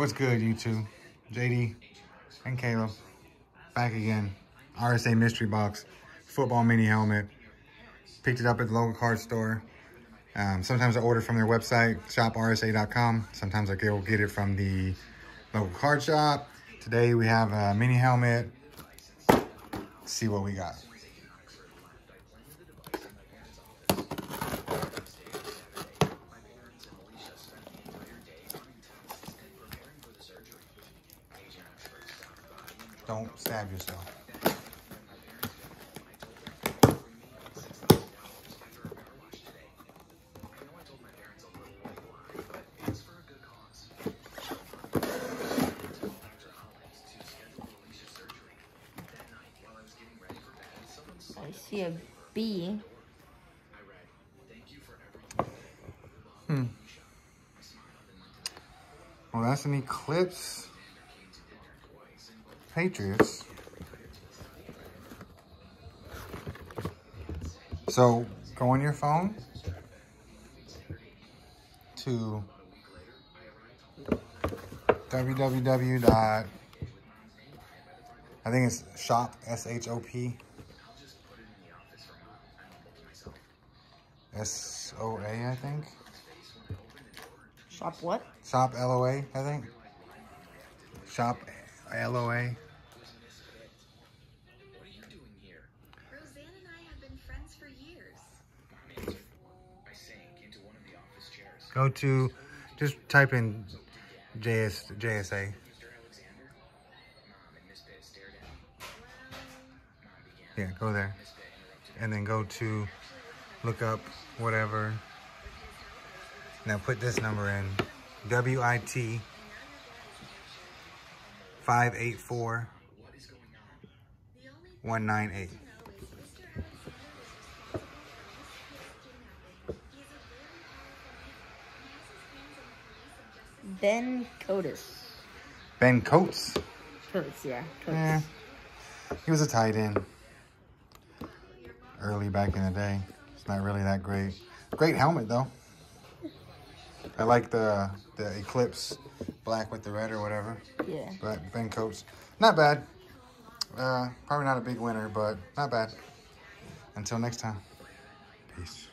What's good, YouTube? JD and Caleb back again. RSA mystery box, football mini helmet. Picked it up at the local card store. Um, sometimes I order from their website, shoprsa.com. Sometimes I go get it from the local card shop. Today we have a mini helmet. Let's see what we got. Don't stab yourself. I see a bee. Hmm. Well, that's an Eclipse Patriots. So go on your phone to www. dot I think it's shop S H O P S O A I think Shop what? shop L O A I think shop L O A. Roseanne and I have been friends for years. go to just type in JS JSA yeah go there. And then go to look up whatever. Now put this number in. WIT 584 198 Ben Cotis. Ben Coates Coates, yeah. Coates. Yeah. He was a tight end. Early back in the day. It's not really that great. Great helmet though. I like the the Eclipse black with the red or whatever. Yeah. But Ben Coates, not bad. Uh, probably not a big winner, but not bad. Until next time. Peace.